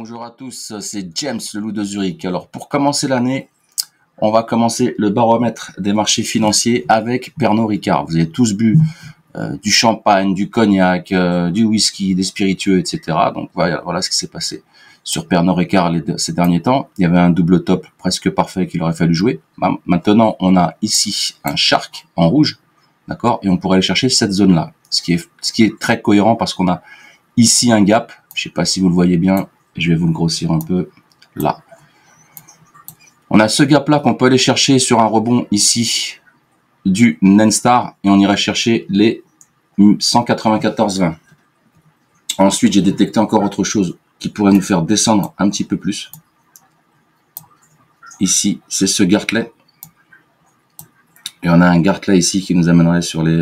Bonjour à tous, c'est James, le loup de Zurich. Alors, pour commencer l'année, on va commencer le baromètre des marchés financiers avec Pernod Ricard. Vous avez tous bu euh, du champagne, du cognac, euh, du whisky, des spiritueux, etc. Donc voilà, ce qui s'est passé sur Pernod Ricard ces derniers temps. Il y avait un double top presque parfait qu'il aurait fallu jouer. Maintenant, on a ici un shark en rouge, d'accord, et on pourrait aller chercher cette zone-là, ce qui est très cohérent parce qu'on a ici un gap. Je sais pas si vous le voyez bien, je vais vous le grossir un peu là. On a ce gap là qu'on peut aller chercher sur un rebond ici du Nenstar et on irait chercher les 194,20. Ensuite, j'ai détecté encore autre chose qui pourrait nous faire descendre un petit peu plus. Ici, c'est ce Gartley. Et on a un Gartley ici qui nous amènerait sur les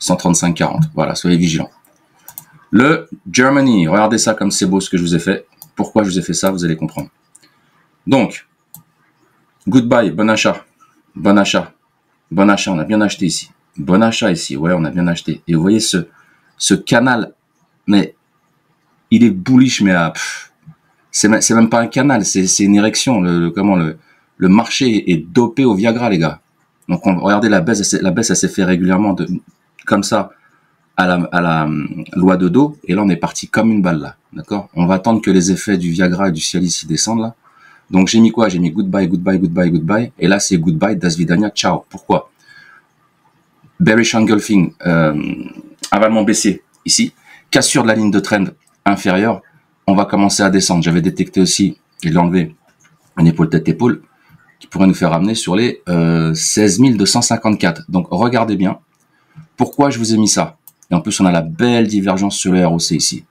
135,40. Euh, voilà, soyez vigilants. Le Germany, regardez ça comme c'est beau ce que je vous ai fait. Pourquoi je vous ai fait ça, vous allez comprendre. Donc, goodbye, bon achat, bon achat, bon achat, on a bien acheté ici. Bon achat ici, ouais, on a bien acheté. Et vous voyez ce, canal, mais il est bullish, mais c'est même pas un canal, c'est une érection. Le, marché est dopé au Viagra, les gars. Donc regardez la baisse, la baisse, elle s'est fait régulièrement comme ça à la, hum, loi de dos. Et là, on est parti comme une balle là, d'accord? On va attendre que les effets du Viagra et du Cialis y descendent là. Donc j'ai mis quoi? J'ai mis goodbye, goodbye, goodbye, goodbye. Et là, c'est goodbye, das vidania, ciao. Pourquoi? Bearish engulfing, euh, avalement baissier ici, cassure de la ligne de trend inférieure, on va commencer à descendre. J'avais détecté aussi, je l'ai enlevé, une épaule tête épaule qui pourrait nous faire ramener sur les euh, 16 254. Donc regardez bien pourquoi je vous ai mis ça? Et en plus, on a la belle divergence sur le ROC ici.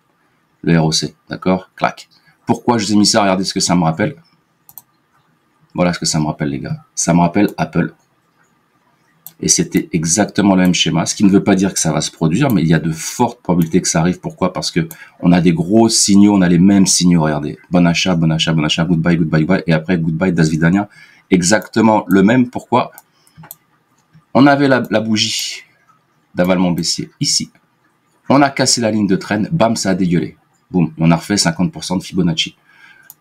Le ROC, d'accord? Clac. Pourquoi je vous ai mis ça? Regardez ce que ça me rappelle. Voilà ce que ça me rappelle, les gars. Ça me rappelle Apple. Et c'était exactement le même schéma. Ce qui ne veut pas dire que ça va se produire, mais il y a de fortes probabilités que ça arrive. Pourquoi? Parce que on a des gros signaux, on a les mêmes signaux. Regardez, bon achat, bon achat, bon achat, goodbye, goodbye, goodbye, et après goodbye, das vidania. Exactement le même. Pourquoi? On avait la, bougie d'avalement baissier ici. On a cassé la ligne de traîne, bam, ça a dégueulé. Boum, on a refait 50% de Fibonacci.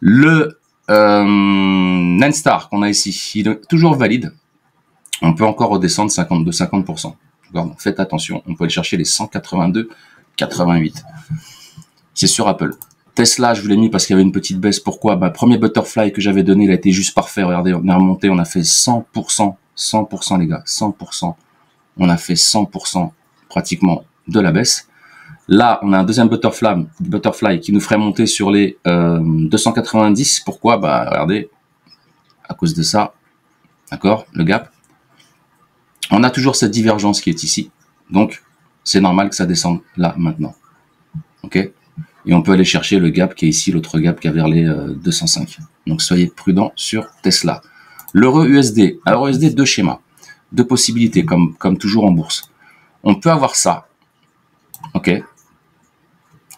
Le euh, Nenstar qu'on a ici, il est toujours valide on peut encore redescendre 50, de 50%. Donc faites attention, on peut aller chercher les 182, 88. C'est sur Apple. Tesla, je vous l'ai mis parce qu'il y avait une petite baisse. Pourquoi? Bah, Premier butterfly que j'avais donné, il a été juste parfait. Regardez, on a remonté, on a fait 100%, 100% les gars, 100%. On a fait 100% pratiquement de la baisse. Là, on a un deuxième butterfly, butterfly qui nous ferait monter sur les 290. Euh, Pourquoi? Bah regardez, à cause de ça, d'accord, le gap on a toujours cette divergence qui est ici. Donc, c'est normal que ça descende là, maintenant. OK? Et on peut aller chercher le gap qui est ici, l'autre gap qui est vers les 205. Euh, Donc, soyez prudent sur Tesla. L'euro USD. Alors, USD, deux schémas. Deux possibilités, comme, toujours en bourse. On peut avoir ça. OK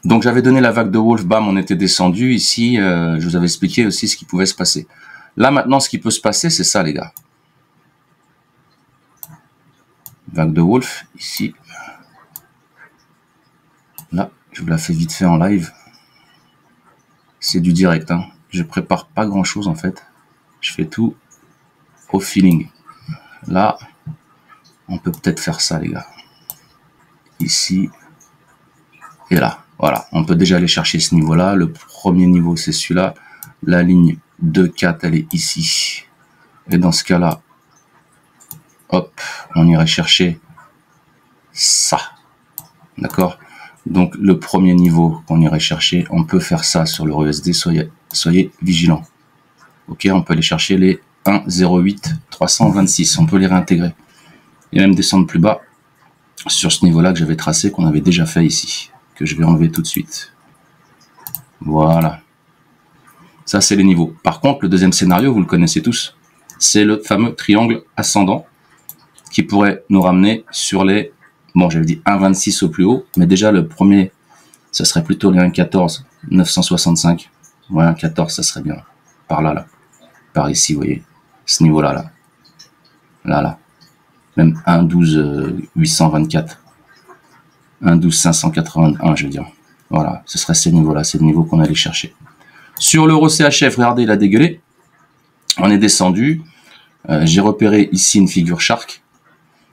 donc j'avais donné la vague de Wolf, bam, on était descendu. Ici, euh, je vous avais expliqué aussi ce qui pouvait se passer. Là maintenant, ce qui peut se passer, c'est ça, les gars. vague de Wolf, ici. Là, je vous la fais vite fait en live. C'est du direct, hein. Je prépare pas grand chose en fait. Je fais tout au feeling. Là, on peut peut-être faire ça, les gars. Ici et là. Voilà, on peut déjà aller chercher ce niveau-là. Le premier niveau, c'est celui-là. La ligne 2-4, elle est ici. Et dans ce cas-là, hop, on irait chercher ça. D'accord? Donc le premier niveau qu'on irait chercher, on peut faire ça sur le USD, soyez, soyez vigilants. Ok, on peut aller chercher les 1,08 326, on peut les réintégrer. Et même descendre plus bas sur ce niveau-là que j'avais tracé, qu'on avait déjà fait ici, que je vais enlever tout de suite. Voilà. Ça, c'est les niveaux. Par contre, le deuxième scénario, vous le connaissez tous, c'est le fameux triangle ascendant qui pourrait nous ramener sur les, bon, j'avais dit 1,26 au plus haut, mais déjà le premier, ça serait plutôt les 1,14, 965. Ouais, 1,14, ça serait bien. Par là, là. Par ici, vous voyez. Ce niveau-là, là. Là, là. Même 1,12, 824. 1,12, 581, je veux dire. Voilà, ce serait ces niveaux-là, c'est le niveau qu'on allait chercher. Sur l'euro CHF, regardez, il a dégueulé. On est descendu. Euh, j'ai repéré ici une figure shark.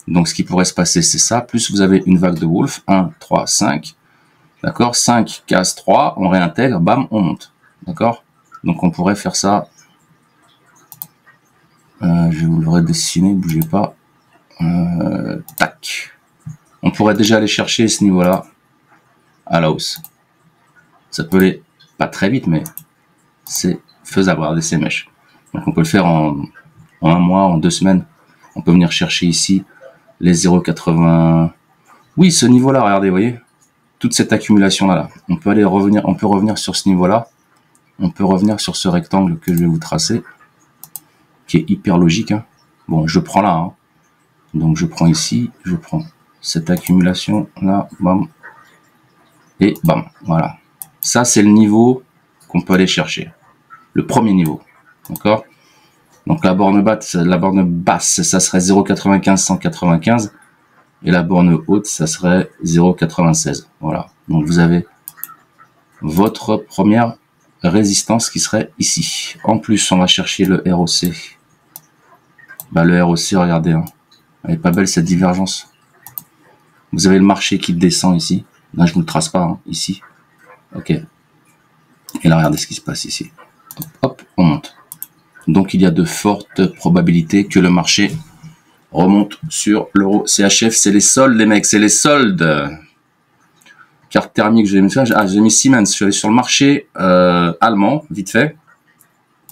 Donc, ce qui pourrait se passer, c'est ça. Plus vous avez une vague de wolf. 1, 3, 5. D'accord? 5, casse 3. On réintègre. Bam, on monte. D'accord? Donc, on pourrait faire ça. Euh, je vous le redessiner. Bougez pas. Euh, tac. On pourrait déjà aller chercher ce niveau-là à la hausse. Ça peut aller pas très vite, mais c'est faisable. Regardez ces mèches. Donc on peut le faire en, un mois, en deux semaines. On peut venir chercher ici les 0,80. Oui, ce niveau-là, regardez, vous voyez toute cette accumulation là, là. On peut aller revenir, on peut revenir sur ce niveau-là. On peut revenir sur ce rectangle que je vais vous tracer, qui hyper logique. Hein. Bon, je prends là. Hein. Donc je prends ici, je prends cette accumulation là, bam, et bam, voilà. Ça c'est le niveau qu'on peut aller chercher. Le premier niveau. D'accord? Donc la borne basse, la borne basse, ça serait 0,95 195 et la borne haute, ça serait 0,96. Voilà. Donc vous avez votre première résistance qui serait ici. En plus, on va chercher le ROC. Bah, le ROC, regardez, hein. elle est pas belle cette divergence. Vous avez le marché qui descend ici. Là, je vous le trace pas, hein, ici. Ok. Et là, regardez ce qui se passe ici. Hop, on monte. Donc, il y a de fortes probabilités que le marché remonte sur l'euro CHF. C'est les soldes, les mecs, c'est les soldes. Carte thermique, j'ai mis, ah, mis Siemens. Je suis sur le marché euh, allemand, vite fait.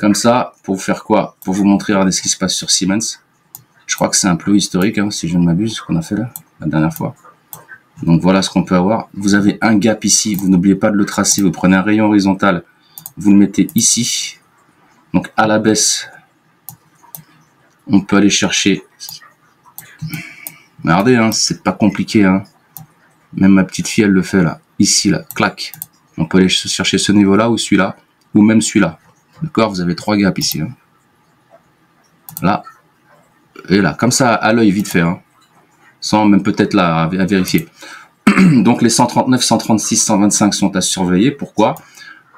Comme ça, pour faire quoi? Pour vous montrer, regardez ce qui se passe sur Siemens. Je crois que c'est un peu historique, hein, si je ne m'abuse, ce qu'on a fait là, la dernière fois. Donc voilà ce qu'on peut avoir. Vous avez un gap ici, vous n'oubliez pas de le tracer, vous prenez un rayon horizontal, vous le mettez ici. Donc à la baisse, on peut aller chercher. Regardez, hein, c'est pas compliqué. Hein. Même ma petite fille, elle le fait là. Ici, là, clac. On peut aller chercher ce niveau-là ou celui-là, ou même celui-là. D'accord Vous avez trois gaps ici. Hein. Là, et là, comme ça, à l'œil, vite fait. Hein sans même peut-être là à, vérifier. Donc les 139, 136, 125 sont à surveiller. Pourquoi?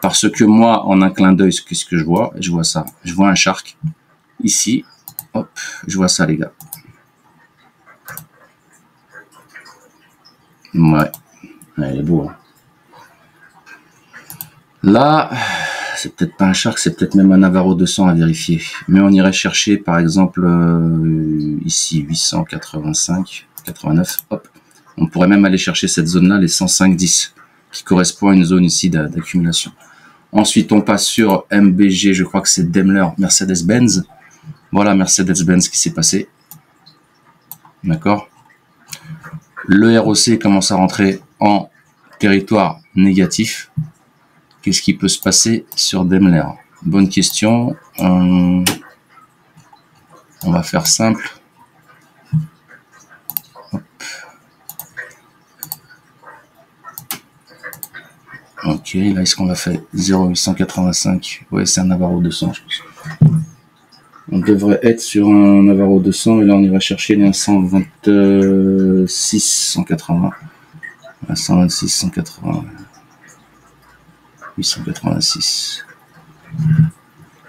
Parce que moi, en un clin d'œil, qu'est-ce que je vois? Je vois ça. Je vois un shark ici. Hop, je vois ça, les gars. Ouais, il est beau. Hein. Là, c'est peut-être pas un shark, c'est peut-être même un Navarro 200 à vérifier. Mais on irait chercher, par exemple, euh, ici 885. 89, hop. On pourrait même aller chercher cette zone-là, les 105-10, qui correspond à une zone ici d'accumulation. Ensuite, on passe sur MBG, je crois que c'est Daimler, Mercedes-Benz. Voilà Mercedes-Benz qui s'est passé. D'accord Le ROC commence à rentrer en territoire négatif. Qu'est-ce qui peut se passer sur Daimler? Bonne question. Euh, on va faire simple. Ok, là, est-ce qu'on a fait? 0,885 Ouais, c'est un Navarro 200, je pense. On devrait être sur un Navarro 200, et là, on ira chercher les 126, 180. 126, 180. 886.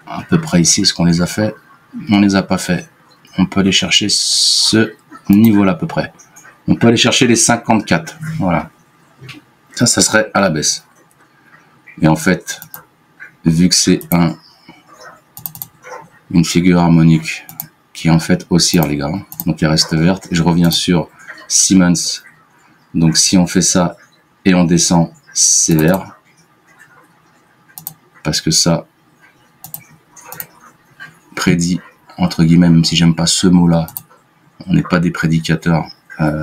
À peu près ici, est-ce qu'on les a fait? On les a pas fait. On peut aller chercher ce niveau-là à peu près. On peut aller chercher les 54. Voilà. Ça, ça serait à la baisse. Et en fait, vu que c'est un une figure harmonique qui en fait oscille les gars, donc elle reste verte, je reviens sur Siemens. Donc si on fait ça et on descend, c'est vert. Parce que ça prédit, entre guillemets, même si j'aime pas ce mot-là, on n'est pas des prédicateurs. Euh,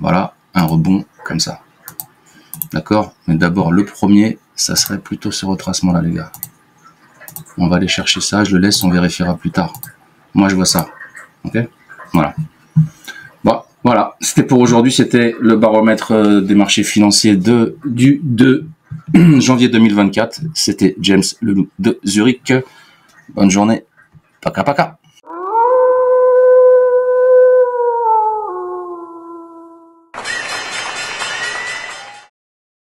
voilà, un rebond comme ça. D'accord? Mais d'abord, le premier, ça serait plutôt ce retracement-là, les gars. On va aller chercher ça, je le laisse, on vérifiera plus tard. Moi, je vois ça. Ok? Voilà. Bon, voilà. C'était pour aujourd'hui. C'était le baromètre euh, des marchés financiers de, du 2 janvier 2024. C'était James Leloup de Zurich. Bonne journée. Paka paka.